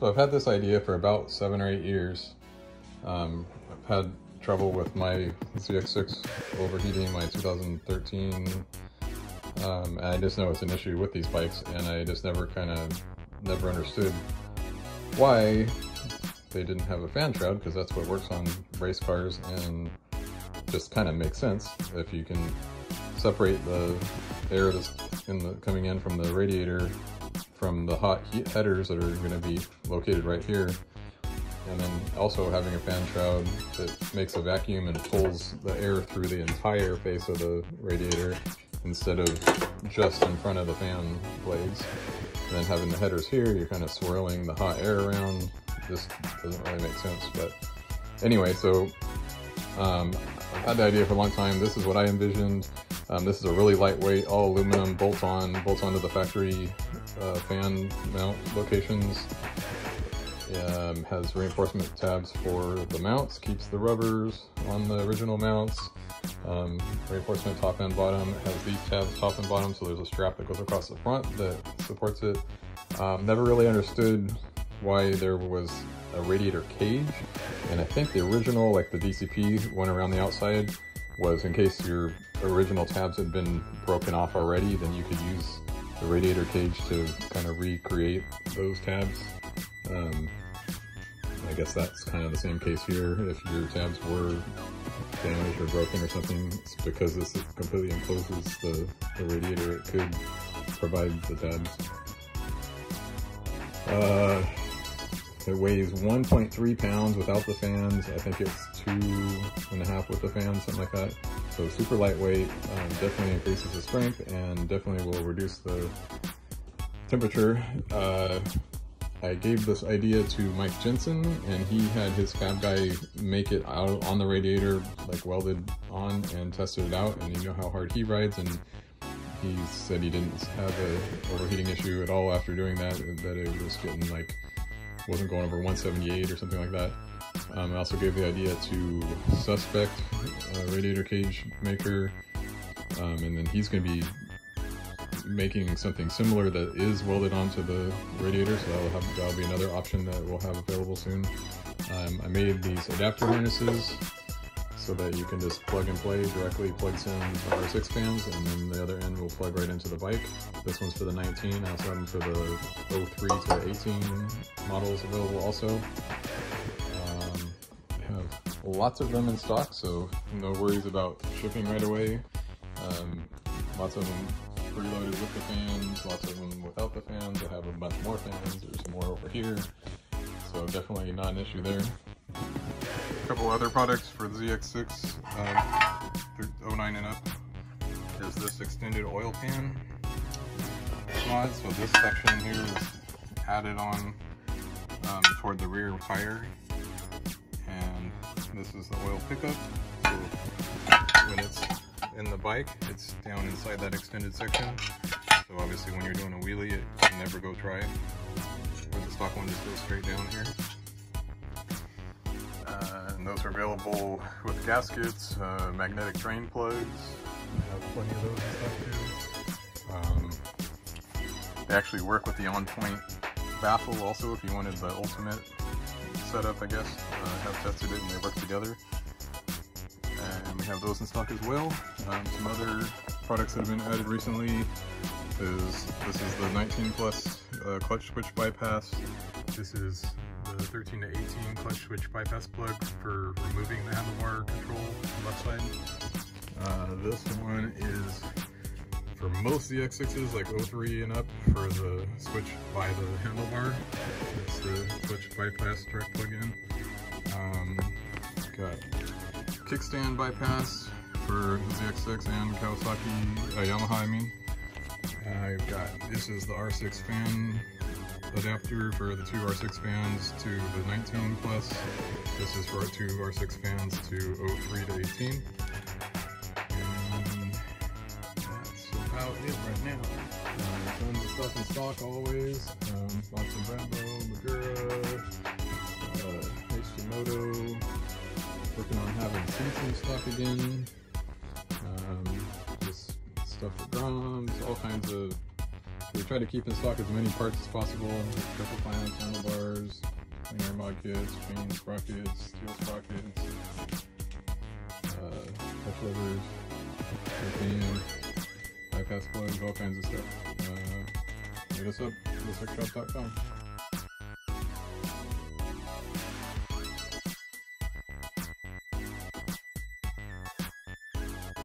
had this idea for about seven or eight years. Um, I've had trouble with my ZX6 overheating, my 2013, um, and I just know it's an issue with these bikes, and I just never kind of never understood why they didn't have a fan shroud, because that's what works on race cars, and just kind of makes sense if you can separate the air that's in the coming in from the radiator from the hot heat headers that are going to be located right here. And then also having a fan shroud that makes a vacuum and pulls the air through the entire face of the radiator instead of just in front of the fan blades. And then having the headers here, you're kind of swirling the hot air around. This doesn't really make sense, but anyway, so um, I've had the idea for a long time. This is what I envisioned. Um, this is a really lightweight, all aluminum, bolt on, bolts onto the factory uh, fan mount locations. Um, has reinforcement tabs for the mounts, keeps the rubbers on the original mounts. Um, reinforcement top and bottom has these tabs top and bottom, so there's a strap that goes across the front that supports it. Um, never really understood why there was a radiator cage, and I think the original, like the DCP went around the outside, was in case your original tabs had been broken off already, then you could use the radiator cage to kind of recreate those tabs. Um, I guess that's kind of the same case here. If your tabs were damaged or broken or something, because this completely encloses the, the radiator, it could provide the tabs. Uh, it weighs 1.3 pounds without the fans. I think it's two and a half with the fans, something like that. So super lightweight, um, definitely increases the strength and definitely will reduce the temperature. Uh, I gave this idea to Mike Jensen and he had his fab guy make it out on the radiator, like welded on and tested it out and you know how hard he rides and he said he didn't have a overheating issue at all after doing that, that it was getting like, wasn't going over 178 or something like that. Um, I also gave the idea to Suspect, uh, radiator cage maker, um, and then he's going to be making something similar that is welded onto the radiator, so that'll, have, that'll be another option that we'll have available soon. Um, I made these adapter harnesses so that you can just plug and play, directly plugs in the R6 fans, and then the other end will plug right into the bike. This one's for the 19, I also have them for the 03 to 18 models available also Um, have lots of them in stock, so no worries about shipping right away. Um, lots of them preloaded with the fans, lots of them without the fans. I have a bunch more fans, there's more over here, so definitely not an issue there. Couple other products for the ZX6, um, 09 and up. There's this extended oil pan mod, so this section here is added on um, toward the rear tire And this is the oil pickup. So when it's in the bike, it's down inside that extended section. So obviously when you're doing a wheelie, it can never go dry. Where the stock one just goes straight down here. And those are available with gaskets, uh, magnetic drain plugs. I have plenty of those and stuff too. Um, they actually work with the on-point baffle also if you wanted the ultimate setup, I guess. Uh, have tested it and they work together. And we have those in stock as well. Um, some other products that have been added recently is this is the 19 plus uh, clutch switch bypass. This is the 13 to 18 clutch switch bypass plug for removing the handlebar control left side. Uh, this one is for most ZX6s, like 03 and up, for the switch by the handlebar. It's the switch bypass direct plug-in. Um, got kickstand bypass for the ZX6 and Kawasaki, uh, Yamaha I mean. I've got, this is the R6 fan adapter for the two R6 fans to the 19 plus. This is for our two R6 fans to 03 to 18. about it right now. Uh, tons of stuff in stock always. Um, lots of Brembo, Magura, uh, Hashimoto. Working on having in stock again. Um, just stuff for drums, all kinds of we try to keep in stock as many parts as possible. Triple clamps, handlebars, air mod kits, chain sprockets, steel sprockets, uh, touch levers, titanium, bypass plugs, all kinds of stuff. Uh, hit us up, wheelcycshop.com.